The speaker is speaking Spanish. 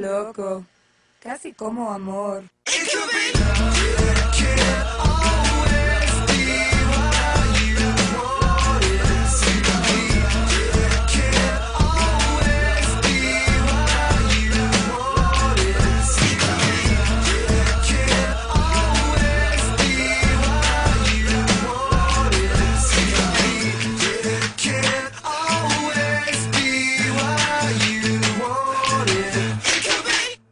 loco, casi como amor.